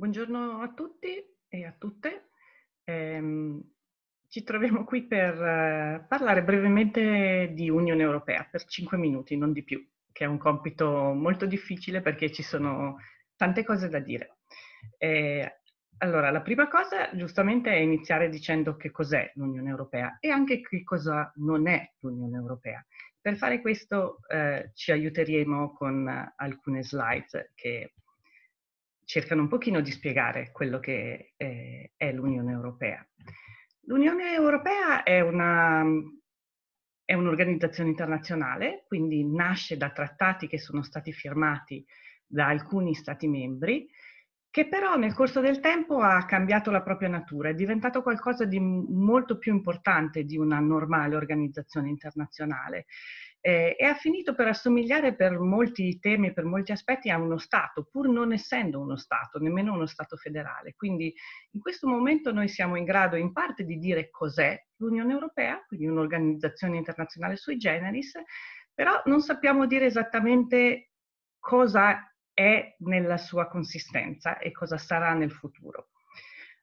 Buongiorno a tutti e a tutte. Eh, ci troviamo qui per eh, parlare brevemente di Unione Europea per cinque minuti, non di più, che è un compito molto difficile perché ci sono tante cose da dire. Eh, allora, la prima cosa giustamente è iniziare dicendo che cos'è l'Unione Europea e anche che cosa non è l'Unione Europea. Per fare questo eh, ci aiuteremo con alcune slide che cercano un pochino di spiegare quello che è, è l'Unione Europea. L'Unione Europea è, una, è un'organizzazione internazionale, quindi nasce da trattati che sono stati firmati da alcuni Stati membri, che però nel corso del tempo ha cambiato la propria natura, è diventato qualcosa di molto più importante di una normale organizzazione internazionale eh, e ha finito per assomigliare per molti temi, per molti aspetti a uno Stato, pur non essendo uno Stato, nemmeno uno Stato federale. Quindi in questo momento noi siamo in grado in parte di dire cos'è l'Unione Europea, quindi un'organizzazione internazionale sui generis, però non sappiamo dire esattamente cosa è nella sua consistenza e cosa sarà nel futuro.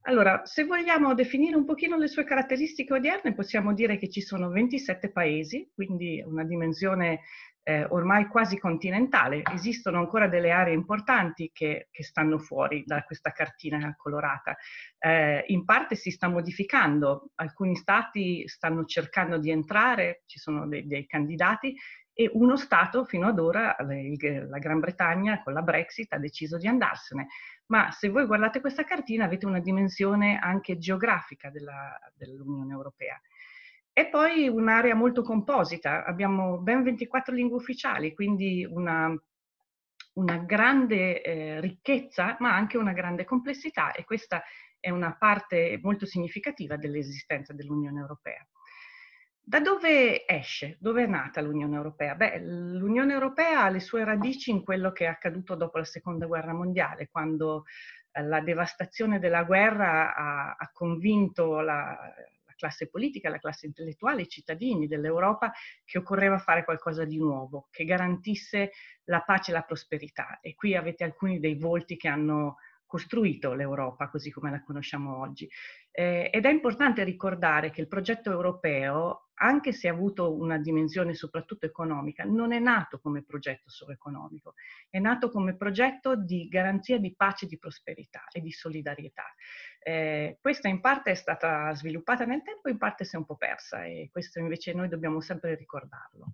Allora, se vogliamo definire un pochino le sue caratteristiche odierne, possiamo dire che ci sono 27 paesi, quindi una dimensione eh, ormai quasi continentale. Esistono ancora delle aree importanti che, che stanno fuori da questa cartina colorata. Eh, in parte si sta modificando, alcuni stati stanno cercando di entrare, ci sono dei, dei candidati, e uno Stato fino ad ora, la Gran Bretagna con la Brexit, ha deciso di andarsene ma se voi guardate questa cartina avete una dimensione anche geografica dell'Unione Europea. E poi un'area molto composita, abbiamo ben 24 lingue ufficiali, quindi una, una grande eh, ricchezza, ma anche una grande complessità e questa è una parte molto significativa dell'esistenza dell'Unione Europea. Da dove esce? Dove è nata l'Unione Europea? Beh, l'Unione Europea ha le sue radici in quello che è accaduto dopo la Seconda Guerra Mondiale, quando eh, la devastazione della guerra ha, ha convinto la, la classe politica, la classe intellettuale, i cittadini dell'Europa che occorreva fare qualcosa di nuovo, che garantisse la pace e la prosperità. E qui avete alcuni dei volti che hanno costruito l'Europa così come la conosciamo oggi. Eh, ed è importante ricordare che il progetto europeo, anche se ha avuto una dimensione soprattutto economica, non è nato come progetto solo economico, è nato come progetto di garanzia di pace, di prosperità e di solidarietà. Eh, questa in parte è stata sviluppata nel tempo, in parte si è un po' persa e questo invece noi dobbiamo sempre ricordarlo.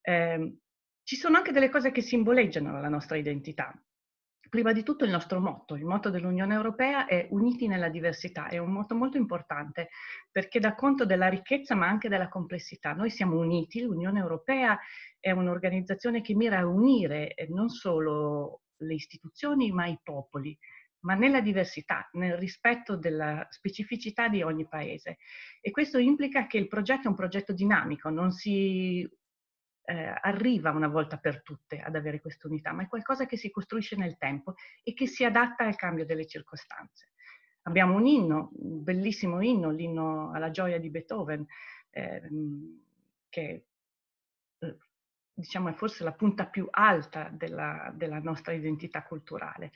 Eh, ci sono anche delle cose che simboleggiano la nostra identità prima di tutto il nostro motto. Il motto dell'Unione Europea è Uniti nella diversità, è un motto molto importante perché dà conto della ricchezza ma anche della complessità. Noi siamo uniti, l'Unione Europea è un'organizzazione che mira a unire eh, non solo le istituzioni ma i popoli, ma nella diversità, nel rispetto della specificità di ogni paese. E questo implica che il progetto è un progetto dinamico, non si eh, arriva una volta per tutte ad avere questa unità, ma è qualcosa che si costruisce nel tempo e che si adatta al cambio delle circostanze. Abbiamo un inno, un bellissimo inno, l'inno alla gioia di Beethoven, eh, che eh, diciamo è forse la punta più alta della, della nostra identità culturale.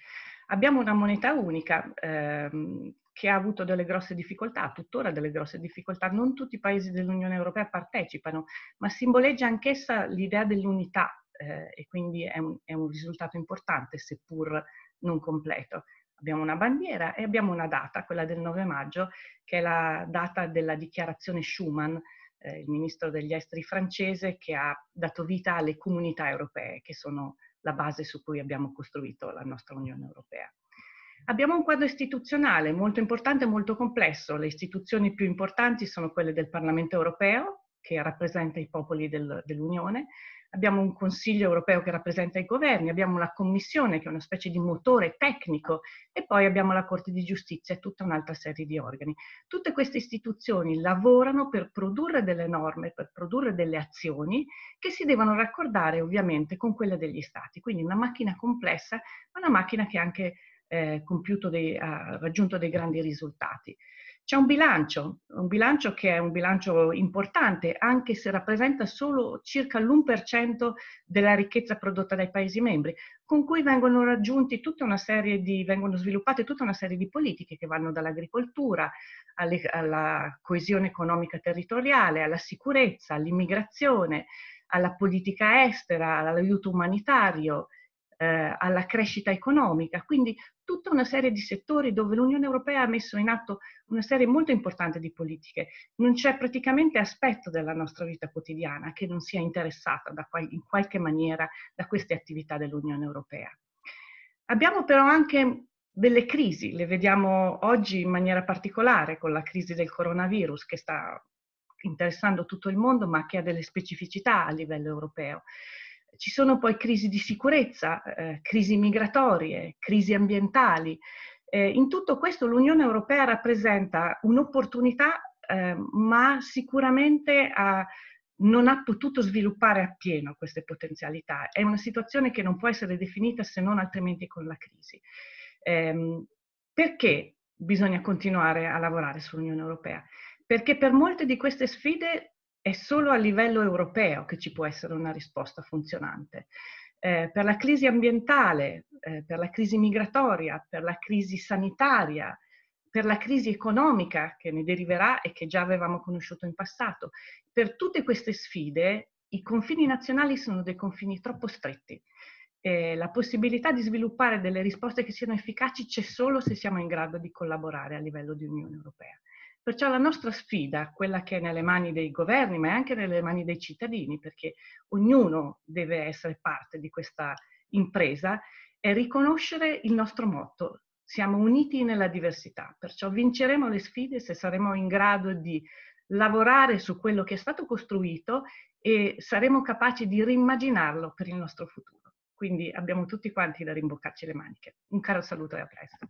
Abbiamo una moneta unica ehm, che ha avuto delle grosse difficoltà, tuttora delle grosse difficoltà. Non tutti i paesi dell'Unione Europea partecipano, ma simboleggia anch'essa l'idea dell'unità eh, e quindi è un, è un risultato importante, seppur non completo. Abbiamo una bandiera e abbiamo una data, quella del 9 maggio, che è la data della dichiarazione Schuman, eh, il ministro degli esteri francese, che ha dato vita alle comunità europee, che sono la base su cui abbiamo costruito la nostra Unione Europea. Abbiamo un quadro istituzionale molto importante e molto complesso. Le istituzioni più importanti sono quelle del Parlamento europeo, che rappresenta i popoli del, dell'Unione, abbiamo un Consiglio europeo che rappresenta i governi, abbiamo la Commissione che è una specie di motore tecnico e poi abbiamo la Corte di Giustizia e tutta un'altra serie di organi. Tutte queste istituzioni lavorano per produrre delle norme, per produrre delle azioni che si devono raccordare ovviamente con quelle degli Stati. Quindi una macchina complessa, ma una macchina che ha anche eh, dei, ha raggiunto dei grandi risultati. C'è un bilancio, un bilancio che è un bilancio importante, anche se rappresenta solo circa l'1% della ricchezza prodotta dai Paesi membri, con cui vengono di, vengono sviluppate tutta una serie di politiche che vanno dall'agricoltura alle, alla coesione economica territoriale, alla sicurezza, all'immigrazione, alla politica estera, all'aiuto umanitario, eh, alla crescita economica, quindi tutta una serie di settori dove l'Unione Europea ha messo in atto una serie molto importante di politiche. Non c'è praticamente aspetto della nostra vita quotidiana che non sia interessata qual in qualche maniera da queste attività dell'Unione Europea. Abbiamo però anche delle crisi, le vediamo oggi in maniera particolare con la crisi del coronavirus che sta interessando tutto il mondo ma che ha delle specificità a livello europeo. Ci sono poi crisi di sicurezza, eh, crisi migratorie, crisi ambientali. Eh, in tutto questo l'Unione Europea rappresenta un'opportunità, eh, ma sicuramente ha, non ha potuto sviluppare appieno queste potenzialità. È una situazione che non può essere definita se non altrimenti con la crisi. Ehm, perché bisogna continuare a lavorare sull'Unione Europea? Perché per molte di queste sfide è solo a livello europeo che ci può essere una risposta funzionante. Eh, per la crisi ambientale, eh, per la crisi migratoria, per la crisi sanitaria, per la crisi economica che ne deriverà e che già avevamo conosciuto in passato. Per tutte queste sfide i confini nazionali sono dei confini troppo stretti. Eh, la possibilità di sviluppare delle risposte che siano efficaci c'è solo se siamo in grado di collaborare a livello di Unione Europea. Perciò la nostra sfida, quella che è nelle mani dei governi, ma è anche nelle mani dei cittadini, perché ognuno deve essere parte di questa impresa, è riconoscere il nostro motto. Siamo uniti nella diversità, perciò vinceremo le sfide se saremo in grado di lavorare su quello che è stato costruito e saremo capaci di rimmaginarlo per il nostro futuro. Quindi abbiamo tutti quanti da rimboccarci le maniche. Un caro saluto e a presto.